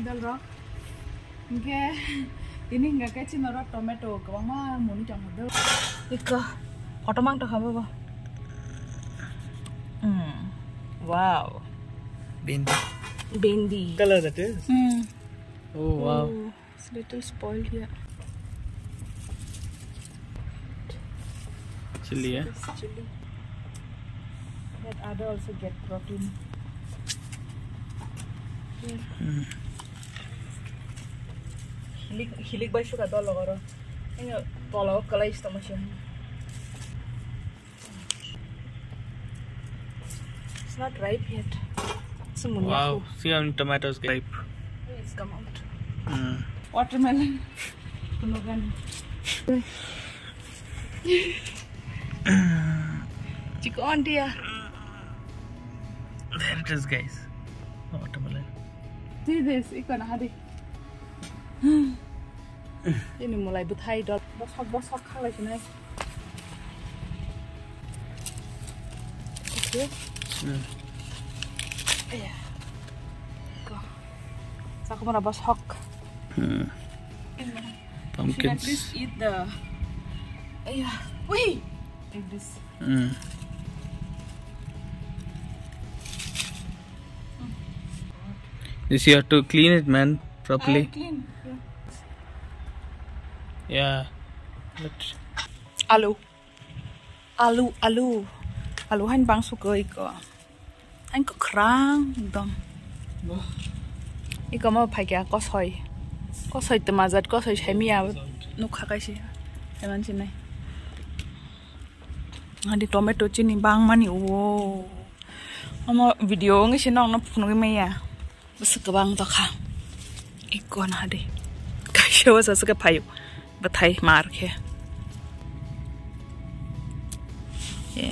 ಇದಲ್ರೋ ಹಿಂಗೆ ಇನ್ನು ಹಿಂಗೆ ಹಾಕೈಚಿ ನೋಡ್ರ ಟೊಮೆಟೊ ಕಮ್ಮ ಮುನಿ ಟೊಮೆಟೊ ಈಗ ಆಟೋಮಾಂಗ್ ತಗೊಂಬ ಹ್ಞೂ ವಾವ್ ಬೆಂದಿ ಬೆಂದಿ colour that is hmm oh wow it's little spoiled here chili yeah chili that other also get protein yeah. mm. Hilik hilik ba suka dolo garo. Ini tolo kala ista masih. It's not ripe yet. Wow. See how many tomatoes ripe. It's come out. Hmm. Watermelon. Tunugan. Chico auntie ya. There it is, guys. Watermelon. See this, ikan hadi. ini mulai थाइदर बसक बसक खालायसोनाय okay आया को साको मरा बसक हम्म pumpkin. Please eat the wait take hmm. this. This you have to clean it, man, properly. I clean ya, Alu. Alu, alu. Alu han bang suka iko. Han ko krang dom. Iko mau pakai kos hoy. Kos hoy temazat kos hoy hemia ya. nuk hakasi. Teman sini. Ada tomato cini bang mani wow. Ama video ngi sinong na punungi maya. Besuk bang toka. Iko na hade. Kasih wasa suka payu. بتهيماركه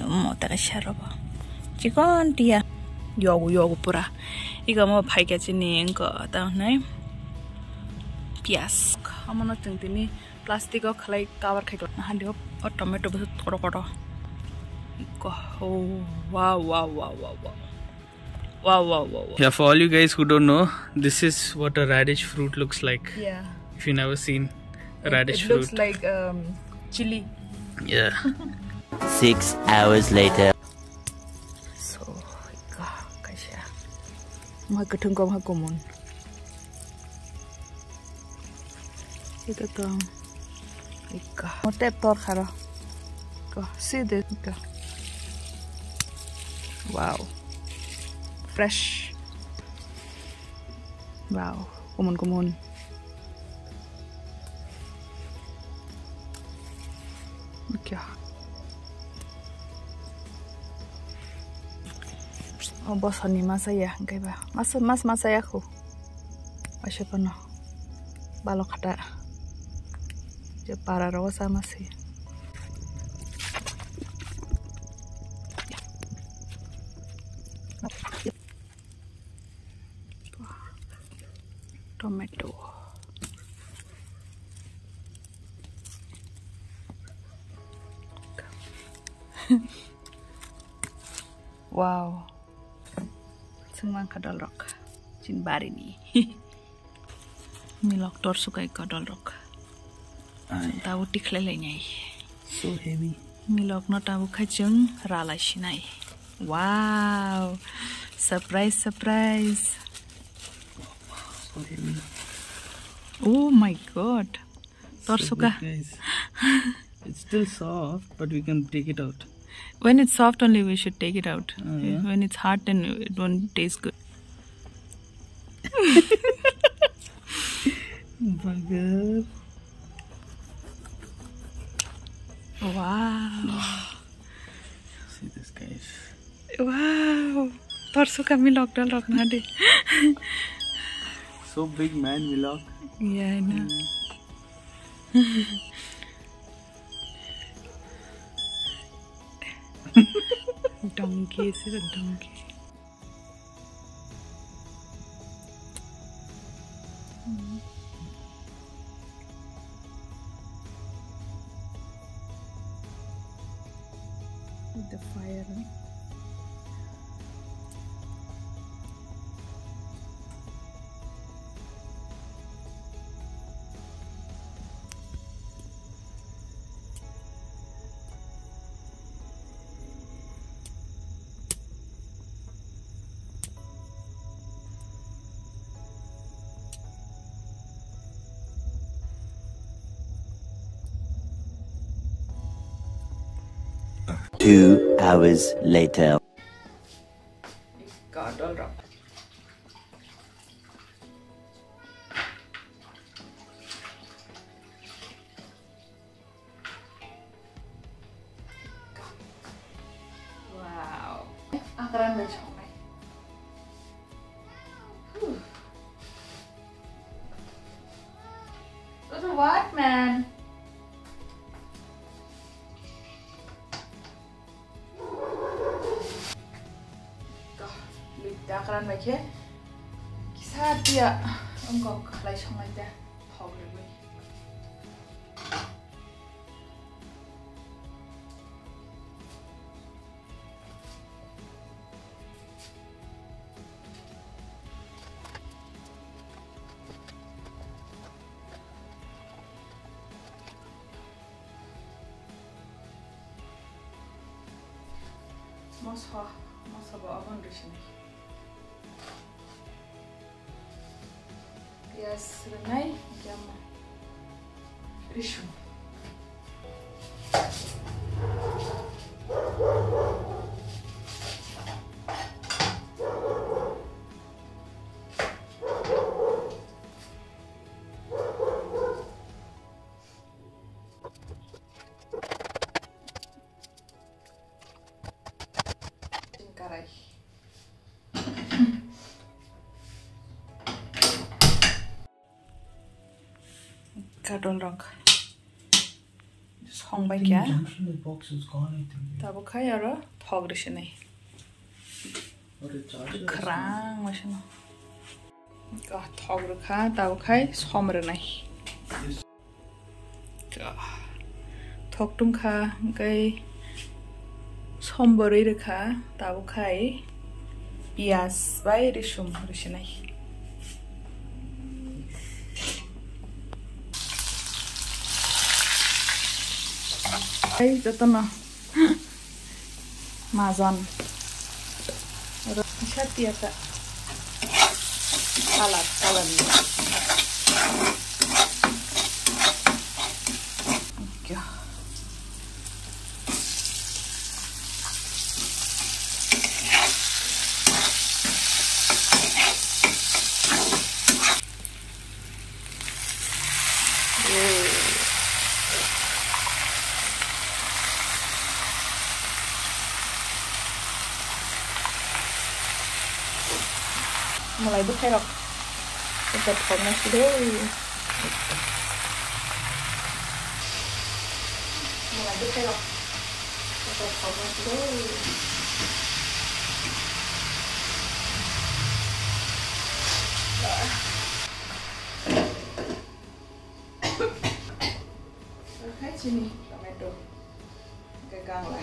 mo tagasharoba chigon dia yogu yogu pura iga mo bhai ga chini engko ta nai pias amono tingtini plastic o khlai cover khai na handi o tomato bu kodo kodo ko wow wow wow wow wow Wow, wow, wow, wow. Yeah, for all you guys who don't know, this is what a radish fruit looks like. Yeah. If you never seen. Radish it, it looks like um, chili. Yeah. Six hours later. So, My Makatungkom hakumon. Ito to. Ika. Motep tor karo. Ika. See this. Wow. Fresh. Wow. Kumon kumon. क्या Oh bosan nih masa ya, kayak bah. Mas mas masa ya aku. Masya penuh. Balok ada. Jepara rosa masih. wow. Semang kadal rock. Chin bari ni. Milok tor sukai kadal rock. Tahu tikhle nyai. So heavy. Milok no tahu kacung rala shinai. Wow. Surprise, surprise. So heavy. Oh my god. Tor suka. it's still soft, but we can take it out. When it's soft only we should take it out. Oh, yeah? When it's hard then it won't taste good. Bugger. Wow. See this, guys. Wow. Tor suka milok dal rock nade. So big, man, Milok. Yeah, I know. donkey, is a donkey? Mm. With the fire. Hours later. God, all wrong. Wow. Akaran ba siya may? What a what, man? karan mai ke kisa dia engko kalai shong mai da hog le bui Mosha, mosha ba avon rishini. С свиней я рішу. ढोलरक हंबाय क्या तब खाय आरो थग्रेसे नै ख्रां मासे न थग्रोखा दाउखाय समरो नै थगदुमखा ओमफ्राय समबोरै रोखा दाउखाय पियास बाय रेसुम रेसे नै hei co to no? Mazon. Roșișat ya iată. Salat, salat. บุไทยหรอกจะทนนะสิเด้อมาบุไทยหรอกจะทนมะสิเด้อให้ชินีทำไมดูกลางไหล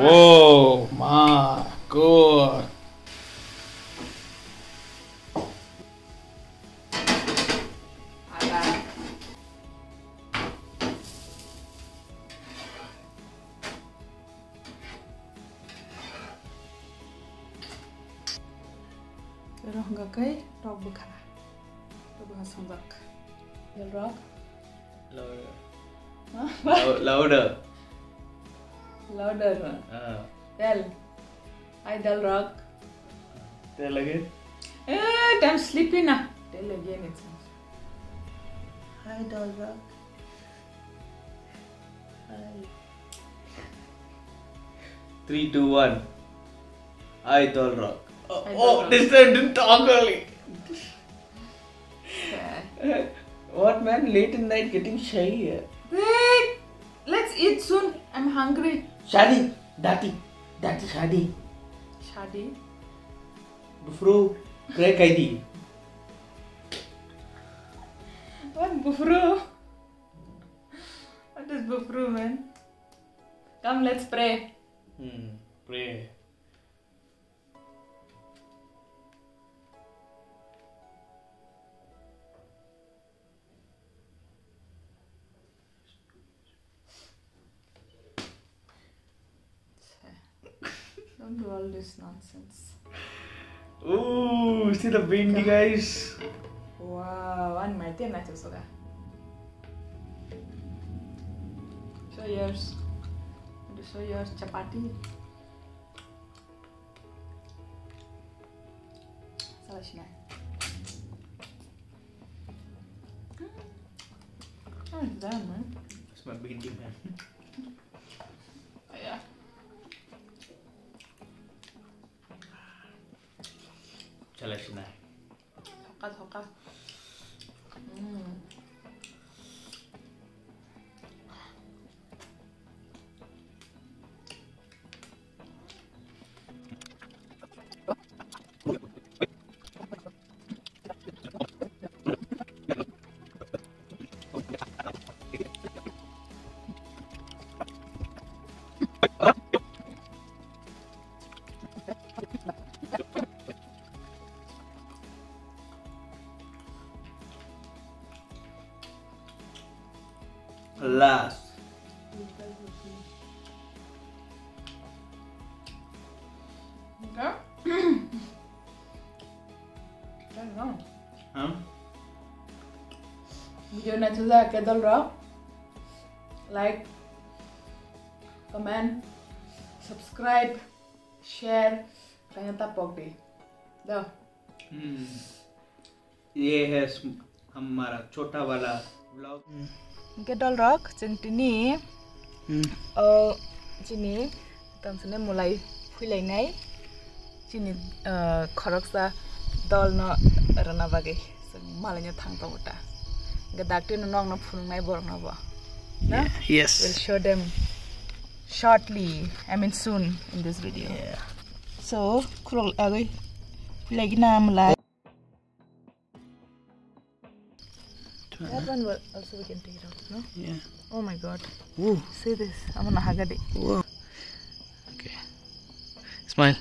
Whoa, my God. cái rau bực hả rau bực hả xong bực rồi lâu rồi Louder. Louder. Uh, Del. Hi Del rog. tell again. Eh, I'm sleepy now. Tell again it sounds. Hi Del rog. Hi. Three, two, one. I told rock. Oh, I oh, rock. this time didn't talk early. Okay. what man? Late in night getting shy here. Wait! Let's eat soon. I'm hungry. शादी दाती दाती शादी शादी बुफरू करे कैदी What bufru? What is bufru, man? Come, let's pray. Hmm, pray. Don't all this nonsense. Ooh, see the bindi, guys. Wow, and my ten nights also. Show yours. To show yours chapati? Salashina. Oh, it's done, man. It's my bindi, man. تلاشناه حقاد حقاد last. Okay. Video नचल कैदल like comment subscribe share कहीं तक Poppy दो ये है हमारा छोटा वाला ब्लॉग के डल्लर चिनी चिनी एकदमसुनै मलाई फुलाइ नै चिनी खरक छ डल् र नभगेँ मलाई नै थाङ त उता दाक्टिन नुन फुल् बरा न भयो यस् सोर डेम सर्टली आई मिन सुन इन दिस भिडियो सो अघै फुला कि नआ मलाई That one will also we can take it out, no? yeah Oh my god. Ooh. See this. I'm gonna hug it. Whoa. okay smile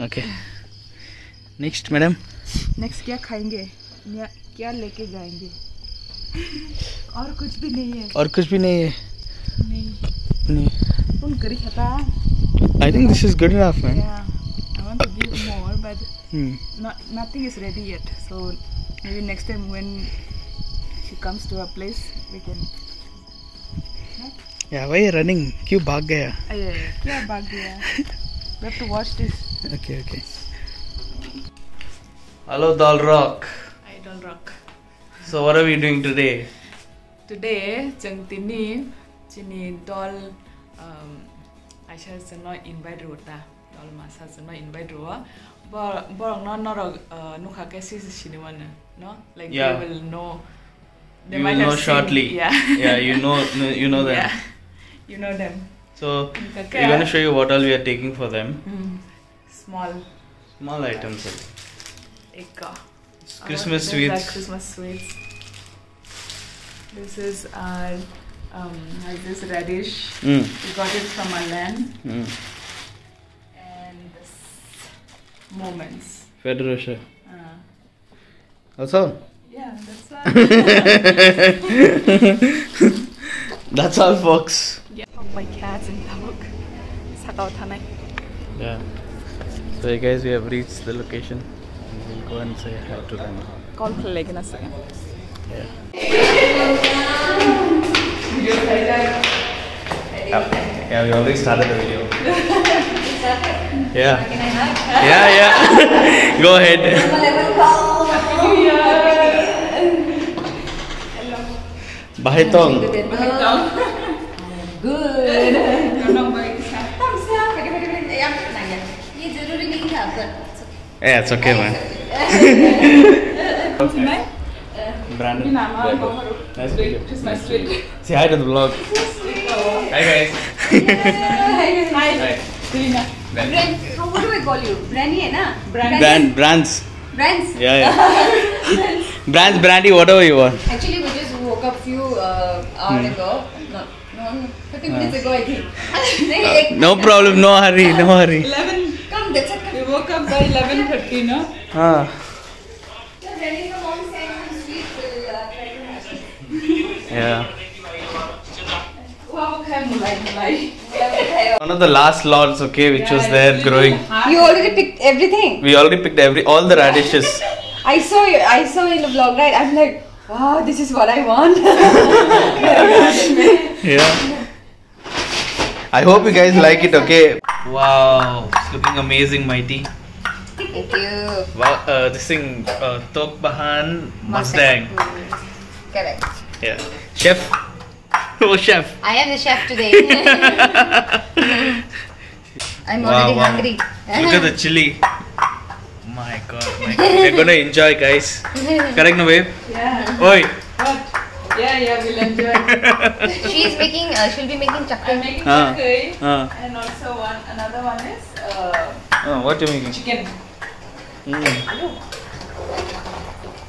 okay next madam next क्या खाएँगे या क्या लेके जाएँगे और कुछ भी नहीं है और कुछ भी नहीं है नहीं नहीं फुल करी खाता I think this is good enough man yeah I but hmm. not, nothing is ready yet. So maybe next time when she comes to our place, we can. Yeah, why are you running? Why bhag gaya? Uh, yeah, kya bhag we have to watch this. Okay, okay. Hello, Doll Rock. Hi, Doll Rock. So, what are we doing today? Today, Changtini, Chini Doll, um, Aisha is not invited dol masa seno invite ro bor borong no no uh, nukha ke si sini wana no? Like Yeah. they will know. They you might will have know seen- shortly. Yeah. Yeah you know you know them. Yeah. You know them. So Okay. we're going to show you what all we are taking for them. Mm. small. Small items. Ek uh, Christmas sweets. Christmas sweets. This is our um this radish? Mm. we got it from our land. Mm. And this moments. Federation Uh, also yeah, that's all. that's all folks yeah. My cats in Tabuk. Sakaw tanay. yeah so hey guys we have reached the location we'll go and say hi to them Call play na sa. yeah yeah we already started the video Ya. Ya ya. Go ahead. Bahitong. Bahitong. Good. Eh, it's okay, man. okay. Brandon. Nice to meet you. Say hi to the vlog. hi, guys. Hi. hi. Katrina. Brand. How, what do I call you? Brandy, na? Brand. Brand. Brands. Brands. Yeah, yeah. Brands, brandy, whatever you want. Actually, we just woke up few uh, hours mm. ago. No, no, 30 minutes ago, I think. Uh, no problem. No hurry. No hurry. 11. Come, that's it. We woke up by 11:30, no? Ah. Uh, yeah. Wow, mulai mulai. One of the last lots, okay, which was there growing. You already picked everything. We already picked every all the radishes. I saw you. I saw in the vlog, right? I'm like, wow, this is what I want. Yeah. I hope you guys like it, okay? Wow, it's looking amazing, Maiti. Thank you. Wow, uh, this thing, uh, Tok Bahan Mustang. Correct. Yeah. Chef. Oh, chef. I am the chef today. I'm Wow, already wow. hungry. Look at the chili. My god, my god. We're gonna enjoy, guys. Correct, no, babe? Yeah. Oi. What? Yeah, yeah, we'll enjoy. She's making. Uh, she'll be making I'm making Ah. curry. Uh, And also one, another one is uh, uh, what you making? chicken. Mm.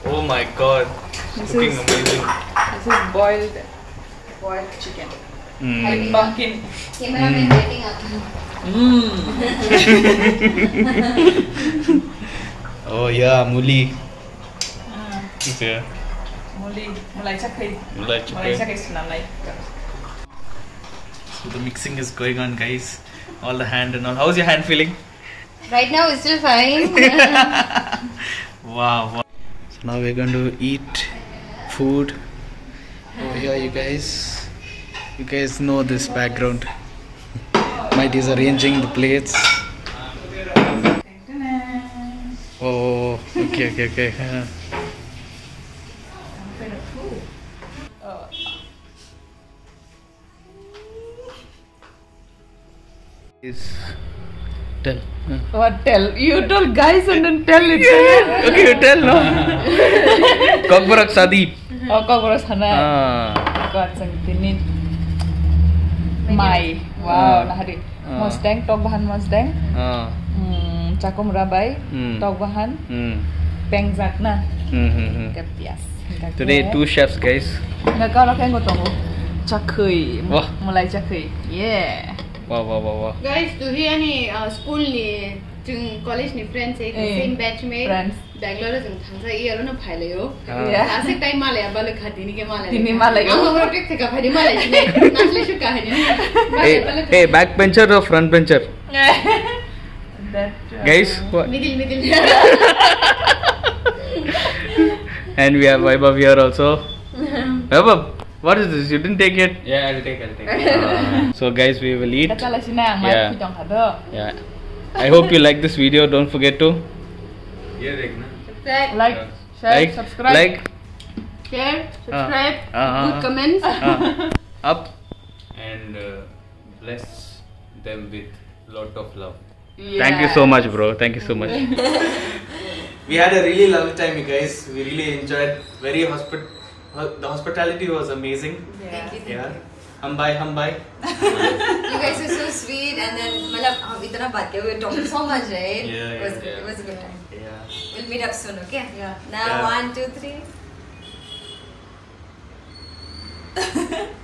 Oh my god. This looking is- amazing. This is boiled, boiled chicken. Mm. And pumpkin. Cameraman waiting up. Mmm. Oh yeah, muli. Ah, Yeah. Muli, mulai cakai. Mulai Mulai cakai. cakai. So the mixing is going on, guys. All the hand and all. How's your hand feeling? Right now it's still fine. Wow. wow. So now we're going to eat food Oh, over here, you guys. You guys know this background. Maiti is arranging the plates. Oh, okay, okay, okay. Uh. Yeah. Is tell. Uh. What tell? You told guys and then tell it. Yeah. okay, you tell no. Kokborak Sadi. Oh, baru sana. Ah. Kau sang tinit. Mai. Wow, nah hari. Ah. Mustang, tok bahan Mustang. Ah. Hmm, cakum rabai, Hmm. tok bahan, Hmm. peng zakna. Hmm, hmm, hmm. Kepias. Today two chefs, guys. Nggak kau nak kau tunggu. Cakui. Wah. Mulai cakui. Yeah. Wow, wow, wow, wow. Guys तुही अनि school नि जों college नि friends एक ए, same batch में friends. Bangalore जों थांसा year न फाइले हो Ah. Yeah. आसे टाइम माले बाल खादिनी के माले Dini malay, oh. हम रोटेक से का फाइदे माले छिने नाचले छु का हैन Hey, hey, back bencher or front bencher? That. uh, Guys, what? Middle middle And we have Vaibhav here also. Vaibhav, What is this? You didn't take it? Yeah, I'll take I'll take it. Uh, so guys, we will eat. Yeah. yeah. I hope you like this video. Don't forget to like, share, like, subscribe. Like, share, uh, subscribe, uh, uh, good uh. comments. Uh, up. And bless them with lot of love. Yeah. Thank you so much, bro. Thank you so much. we had a really lovely time, you guys. We really enjoyed. Very hospitable The hospitality was amazing. Thank you. Yeah. Hum bye, hum bye. You guys are so sweet, and then मतलब हम इतना बात किया, we were talking so much, right? Yeah, it was yeah, good. yeah. It was a good time. Yeah. We'll meet up soon, okay? Yeah. Now Yeah. one, two, three.